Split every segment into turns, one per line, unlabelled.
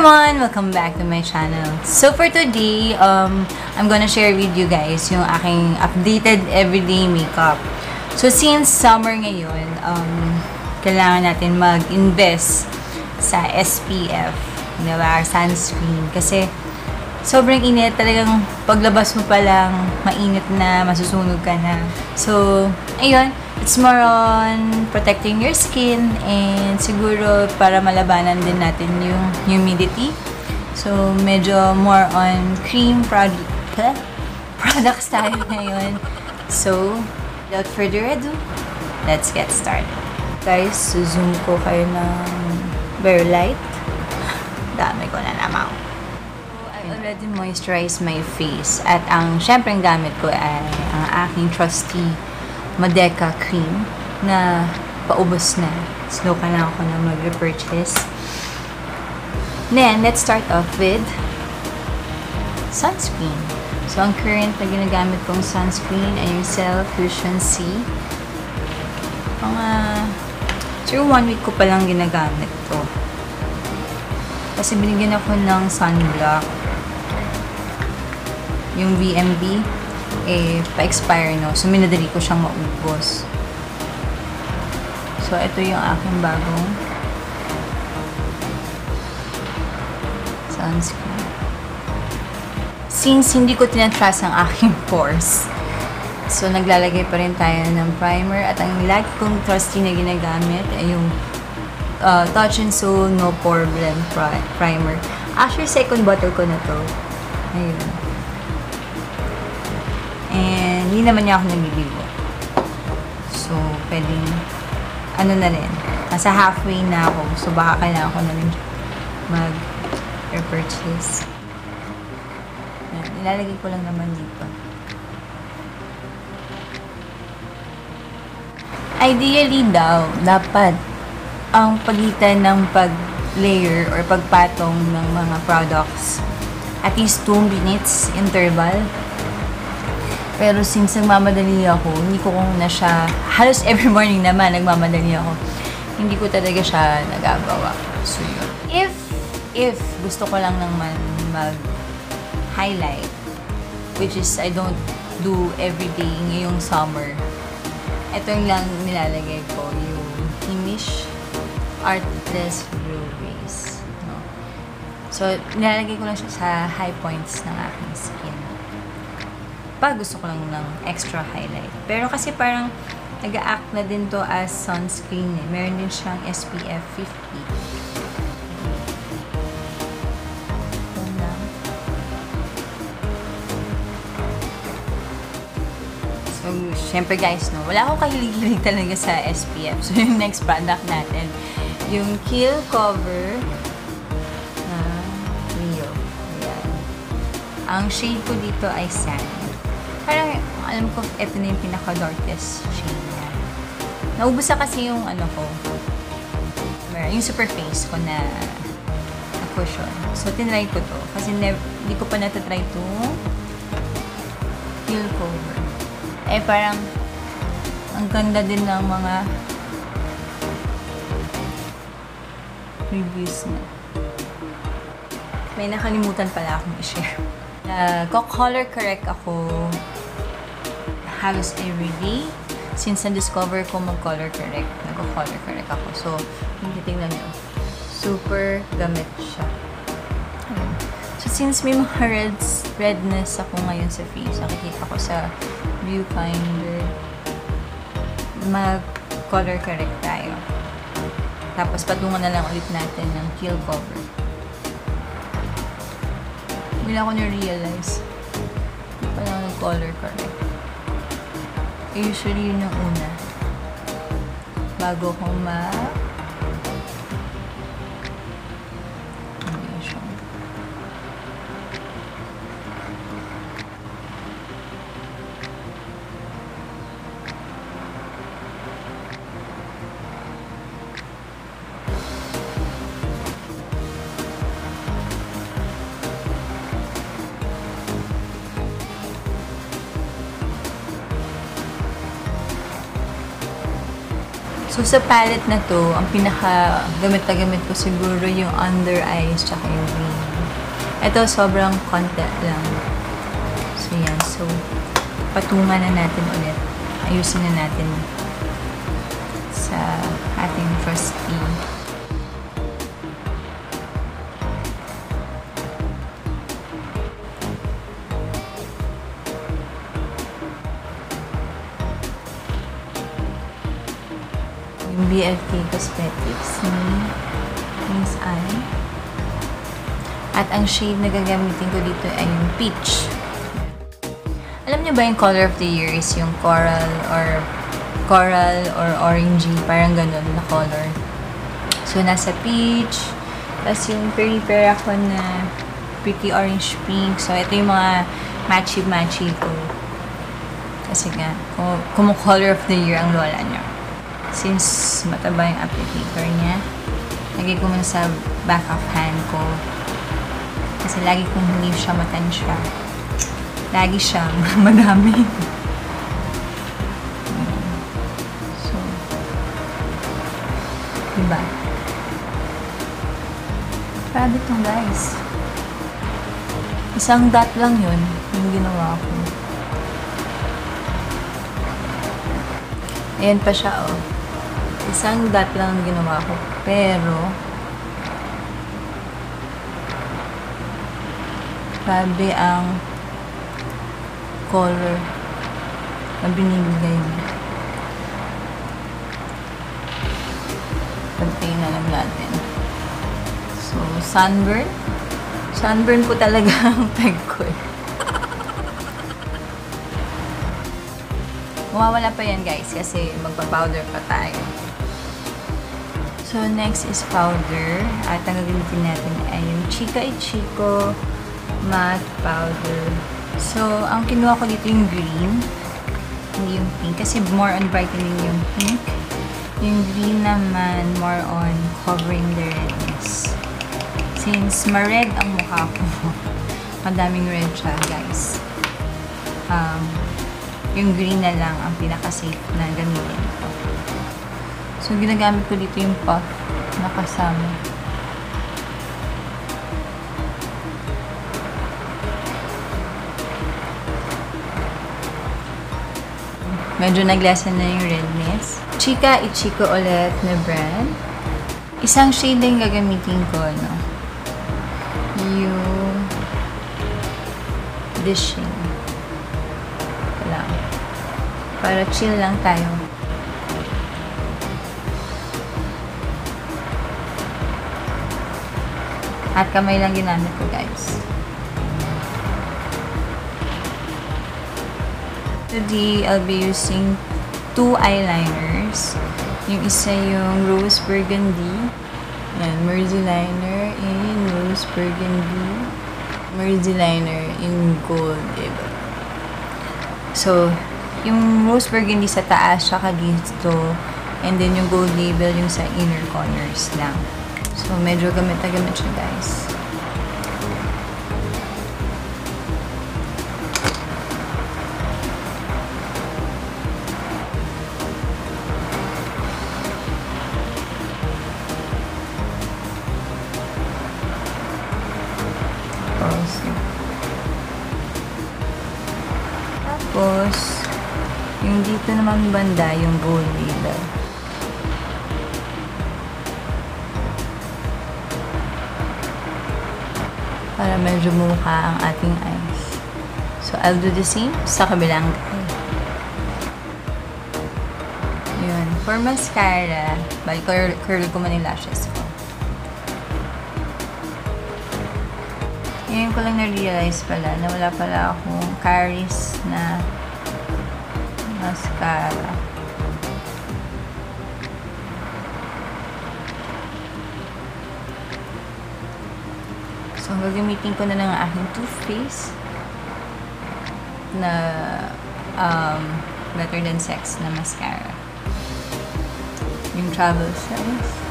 everyone! Welcome back to my channel. So for today, um, I'm gonna share with you guys yung aking updated everyday makeup. So since summer ngayon, um, kailangan natin mag-invest sa SPF, diba? Sunscreen. Kasi sobrang init. Talagang paglabas mo pa lang, mainit na, masusunog ka na. So, ayun. It's more on protecting your skin and siguro para malabanan din natin yung humidity. So, medyo more on cream product, products tayo ngayon. So, without further ado, let's get started. Guys, zoom ko kayo ng very light. Dami ko na already moisturized my face. At ang syempre ang gamit ko ay ang aking trusty Madeca cream na paubos na. Slow ka na ako na mag-repurchase. Then, let's start off with sunscreen. So, ang current na ginagamit kong sunscreen ay yung Cell Fusion C. Mga, siguro one week ko pa lang ginagamit to. Kasi binigyan ako ng sunblock. Yung VMB, eh, pa-expire, no? So, minadali ko siyang maubos. So, ito yung aking bagong sunscreen. Since hindi ko tinatras ang aking pores, so, naglalagay pa rin tayo ng primer. At ang lagi kong trusty na ginagamit ay yung uh, Touch and Soul No pri- Primer. Actually, second bottle ko na to. Ayun. Hindi naman niya ako nagbibigay. So, pwedeng, ano na rin, nasa halfway na ako. So, baka kailangan ko na rin mag-repurchase. Ilalagay ko lang naman dito. Ideally daw, dapat ang pagitan ng pag-layer or pagpatong ng mga products at least 2 minutes interval pero since nagmamadali ako, hindi ko kung na siya, halos every morning naman nagmamadali ako, hindi ko talaga siya nagagawa. So, yun. If, if gusto ko lang naman mag-highlight, which is I don't do everyday ngayong summer, ito yung lang nilalagay ko, yung Himish Artless Blue Rays. No? So, nilalagay ko lang siya sa high points ng aking pag gusto ko lang ng extra highlight. Pero kasi parang nag-act na din to as sunscreen eh. Meron din siyang SPF 50. Yun lang. So, syempre guys, no, wala akong kahilig-hilig talaga sa SPF. So, yung next product natin, yung Kill Cover na Rio. Ayan. Ang shade ko dito ay Sand parang alam ko, ito na yung pinaka-darkest shade niya. Naubos na kasi yung ano ko, yung super face ko na, na cushion. So, tinry ko to. Kasi hindi ko pa natatry to peel cover. Eh, parang ang ganda din ng mga reviews na. May nakalimutan pala akong i-share. Uh, color correct ako halos everyday. Since na-discover ko mag-color correct, nag-color correct ako. So, hindi tingnan nyo. Super gamit siya. So, since may mga reds, redness ako ngayon sa face, nakikita ko sa viewfinder, mag-color correct tayo. Tapos, patungan na lang ulit natin ng keel cover. Hindi ako na-realize. Hindi pa lang nag-color correct. Usually, yun yung una. Bago ko ma... So, sa palette na to, ang pinaka gamit na gamit ko siguro yung under eyes tsaka yung green. Ito, sobrang konti lang. So, yan. So, patungan na natin ulit. Ayusin na natin sa ating frosty. yung BFK Cosmetics ni Miss Anne. At ang shade na gagamitin ko dito ay yung peach. Alam niyo ba yung color of the year is yung coral or coral or orangey, parang ganun na color. So, nasa peach. Tapos yung peri-peri ako na pretty orange pink. So, ito yung mga matchy-matchy ko. Kasi nga, kung, kung color of the year ang lola niya. Since mataba yung applicator niya, lagay ko muna sa back of hand ko. Kasi lagi kong hindi siya matansya. Lagi siyang madami. so, diba? Grabe itong guys. Isang dot lang yun, yung ginawa ko. Ayan pa siya, oh. Isang dot lang ang ginawa ko. Pero, grabe ang color na binibigay niya. Pantay na lang natin. So, sunburn. Sunburn ko talaga ang peg ko eh. Mawawala pa yan guys kasi magpa-powder pa tayo. So, next is powder. At ang gagamitin natin ay yung Chica Ichico matte powder. So, ang kinuha ko dito yung green. Hindi yung pink. Kasi more on brightening yung pink. Yung green naman, more on covering the redness. Since ma-red ang mukha ko, madaming red siya, guys. Um, yung green na lang ang pinaka-safe na gamitin. So, ginagamit ko dito yung puff na kasama. Medyo naglasan na yung redness. Chika Ichiko ulit na brand. Isang shade din gagamitin ko, no? Yung dishing. Lang. Para chill lang tayo. At kamay lang ginamit ko, guys. Today, I'll be using two eyeliners. Yung isa yung Rose Burgundy. Yan, Mersey Liner in Rose Burgundy. Mersey Liner in Gold, diba? So, yung Rose Burgundy sa taas, saka dito. And then yung gold label yung sa inner corners lang. So, medyo gamit na gamit siya, guys. Tapos, tapos, yung dito naman banda, yung gold label. Para medyo mukha ang ating eyes. So, I'll do the same sa kabilang eye. Yun. For mascara, bali curl, curl ko man yung lashes ko. Ngayon ko lang na-realize pala na wala pala akong Caris na mascara. So, gagamitin ko na lang ang aking toothpaste na um, Better Than Sex na mascara. Yung travel size.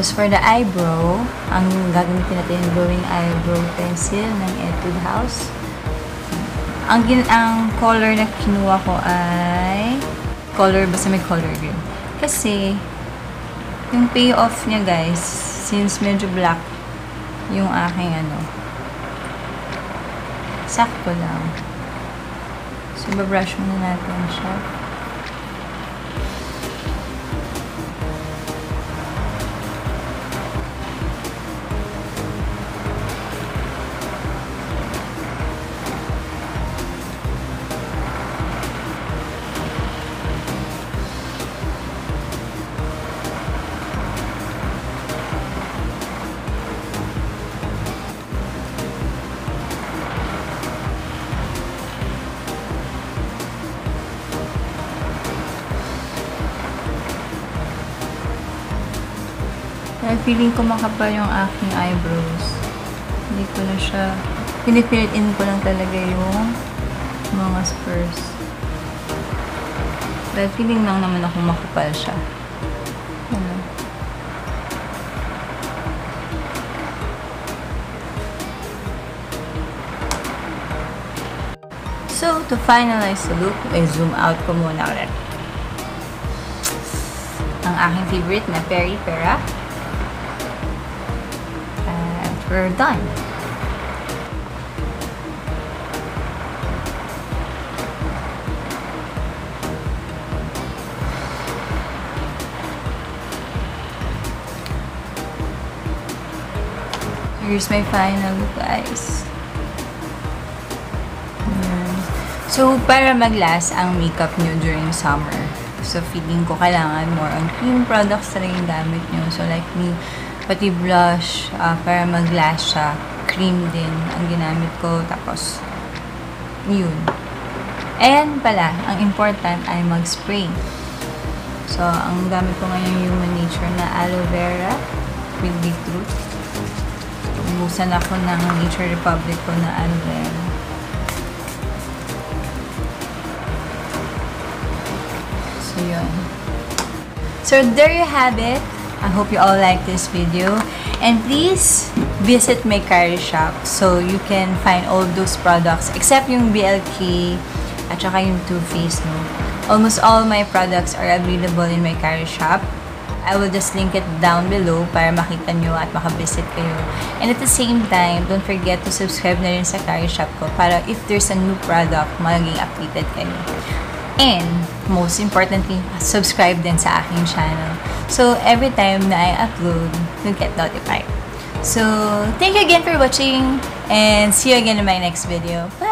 Tapos for the eyebrow, ang gagamitin natin glowing eyebrow pencil ng Etude House. Ang, gin ang color na kinuha ko ay color, basta may color green. Kasi, yung payoff niya guys, since medyo black yung aking ano, sakto lang. So, babrush muna natin siya. Feeling ko makapal yung aking eyebrows. Hindi ko na siya... Pinipilit in ko lang talaga yung mga spurs. Dahil feeling lang naman ako makapal siya. Ano? So, to finalize the look, ay zoom out ko muna ulit. Ang aking favorite na Peri Pera. And we're done. Here's my final look, guys. Ayan. So, para mag-last ang makeup nyo during summer, so feeling ko kailangan more on cream products talaga yung gamit nyo. So, like me, pati blush, ah, para mag-last siya, cream din ang ginamit ko. Tapos, yun. And pala, ang important ay mag-spray. So, ang gamit ko ngayon Human Nature na aloe vera with beetroot. Umusan ako ng Nature Republic ko na aloe vera. So, yun. So, there you have it. I hope you all like this video. And please, visit my Kari shop so you can find all those products except yung BLK at saka yung Too Faced no. Almost all my products are available in my Kari shop. I will just link it down below para makita nyo at makavisit kayo. And at the same time, don't forget to subscribe na rin sa Kari shop ko para if there's a new product, maging updated kayo. And, most importantly, subscribe din sa aking channel. So, every time na I upload, you'll get notified. So, thank you again for watching and see you again in my next video. Bye!